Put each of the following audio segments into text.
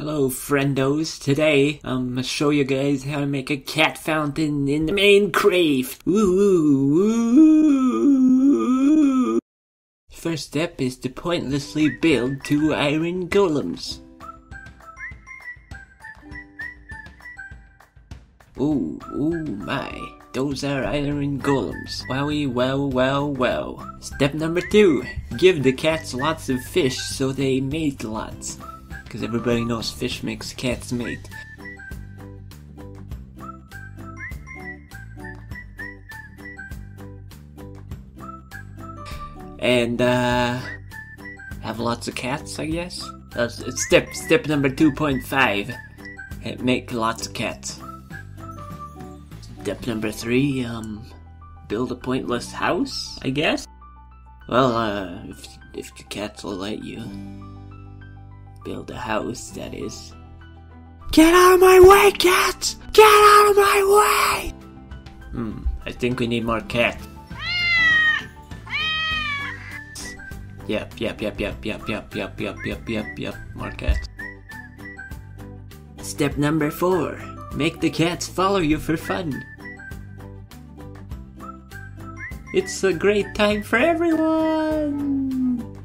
Hello, friendos. Today, um, I'm gonna show you guys how to make a cat fountain in the Minecraft. Ooh. First step is to pointlessly build two iron golems. Ooh, ooh my. Those are iron golems. Wowie, well, well, well. Step number two. Give the cats lots of fish so they mate lots. Because everybody knows fish makes cats mate. And, uh, have lots of cats, I guess? That's step, step number 2.5. Make lots of cats. Step number three, um, build a pointless house, I guess? Well, uh, if, if the cats will let you. Build a house, that is. Get out of my way, cats! Get out of my way! Hmm, I think we need more cats. Yep, yep, yep, yep, yep, yep, yep, yep, yep, yep, yep, more cats. Step number four. Make the cats follow you for fun. It's a great time for everyone!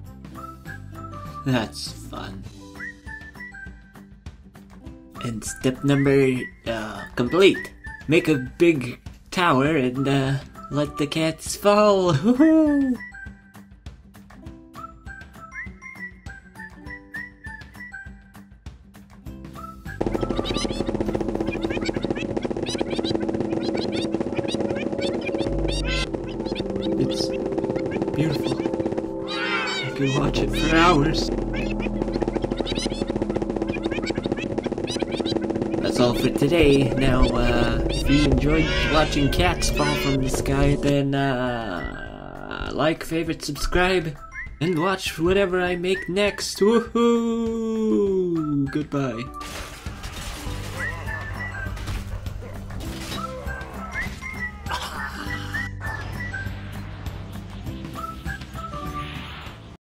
That's fun. And step number uh, complete. Make a big tower and uh, let the cats fall. It's beautiful. I could watch it for hours. That's all for today. Now, uh, if you enjoyed watching cats fall from the sky, then, uh, like, favorite, subscribe, and watch whatever I make next. Woohoo! Goodbye.